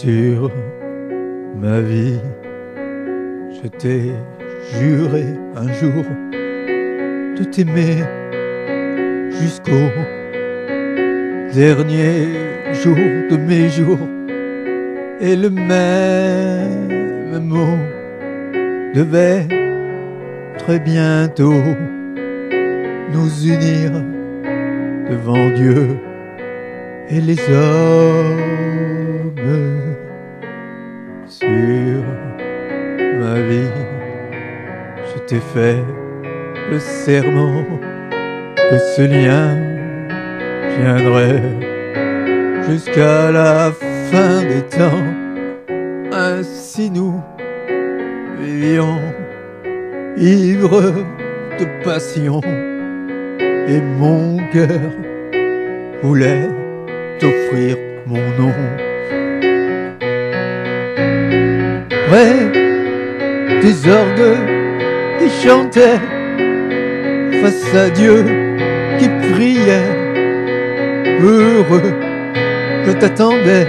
sur ma vie. Je t'ai juré un jour de t'aimer jusqu'au dernier jour de mes jours. Et le même mot devait très bientôt nous unir devant Dieu et les hommes t'ai fait le serment que ce lien viendrait jusqu'à la fin des temps. Ainsi nous vivions ivres de passion et mon cœur voulait t'offrir mon nom. Près des qui chantaient face à Dieu qui priait, heureux, je t'attendais.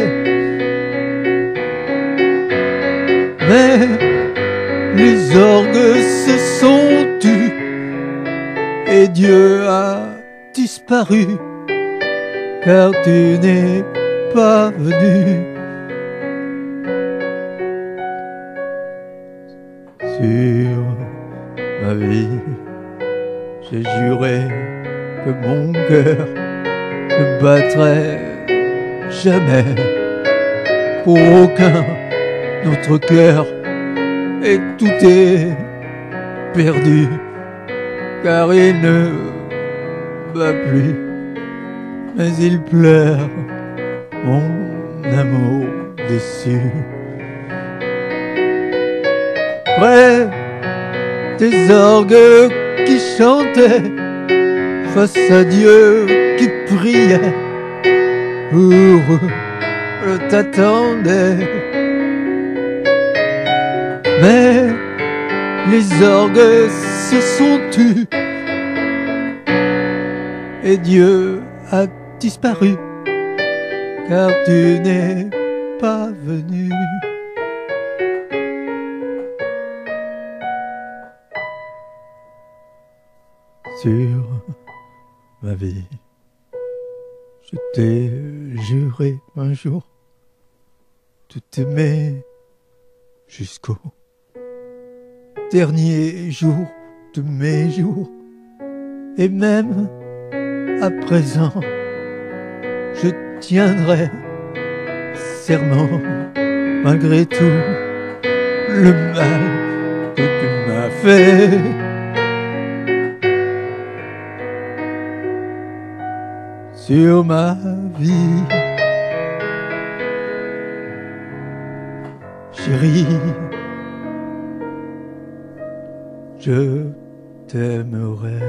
Mais les orgues se sont tus et Dieu a disparu car tu n'es pas venu sur ma vie. J'ai juré que mon cœur ne battrait jamais pour aucun autre cœur et tout est perdu car il ne bat plus mais il pleure mon amour déçu. Des orgues qui chantaient face à Dieu qui priait, heureux, je t'attendais. Mais les orgues se sont tus et Dieu a disparu car tu n'es pas venu. Sur ma vie, je t'ai juré un jour de t'aimer jusqu'au dernier jour de mes jours et même à présent, je tiendrai serment malgré tout le mal que tu m'as fait. Sur ma vie, chérie, je t'aimerai.